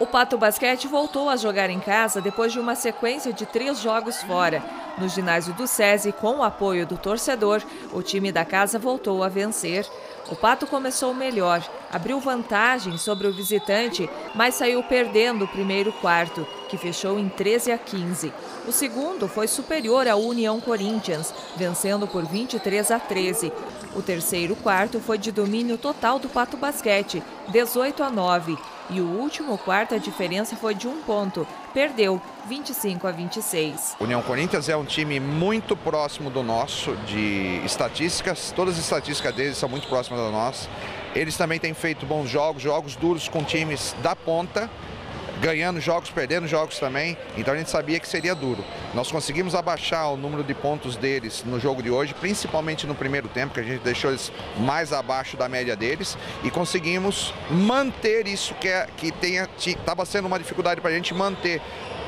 O Pato Basquete voltou a jogar em casa depois de uma sequência de três jogos fora. No ginásio do SESI, com o apoio do torcedor, o time da casa voltou a vencer. O Pato começou melhor, abriu vantagem sobre o visitante, mas saiu perdendo o primeiro quarto, que fechou em 13 a 15. O segundo foi superior ao União Corinthians, vencendo por 23 a 13. O terceiro quarto foi de domínio total do Pato Basquete, 18 a 9. E o último quarto, a diferença foi de um ponto. Perdeu 25 a 26. União Corinthians é um time muito próximo do nosso, de estatísticas. Todas as estatísticas deles são muito próximas da nossa. Eles também têm feito bons jogos, jogos duros com times da ponta ganhando jogos, perdendo jogos também, então a gente sabia que seria duro. Nós conseguimos abaixar o número de pontos deles no jogo de hoje, principalmente no primeiro tempo, que a gente deixou eles mais abaixo da média deles, e conseguimos manter isso que é, que estava sendo uma dificuldade para a gente manter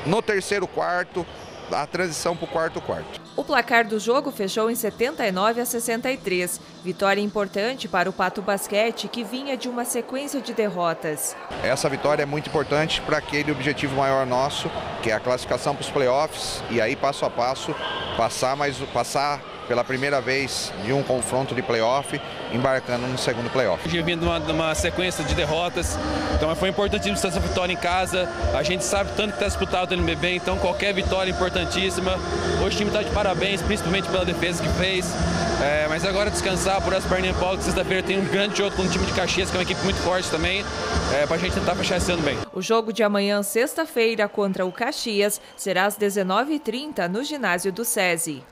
no terceiro quarto, a transição para o quarto quarto. O placar do jogo fechou em 79 a 63. Vitória importante para o Pato Basquete, que vinha de uma sequência de derrotas. Essa vitória é muito importante para aquele objetivo maior nosso, que é a classificação para os playoffs, e aí passo a passo passar mais passar pela primeira vez de um confronto de playoff, embarcando no segundo playoff. Tinha vindo uma, uma sequência de derrotas, então foi importantíssimo essa vitória em casa. A gente sabe tanto que está disputado o NBB, então qualquer vitória é importantíssima. Hoje o time está de parabéns, principalmente pela defesa que fez. É, mas agora descansar por essa perninha Paulo, que sexta-feira tem um grande jogo com o time de Caxias, que é uma equipe muito forte também, é, para a gente tentar fechar esse ano bem. O jogo de amanhã, sexta-feira, contra o Caxias, será às 19h30 no ginásio do SESI.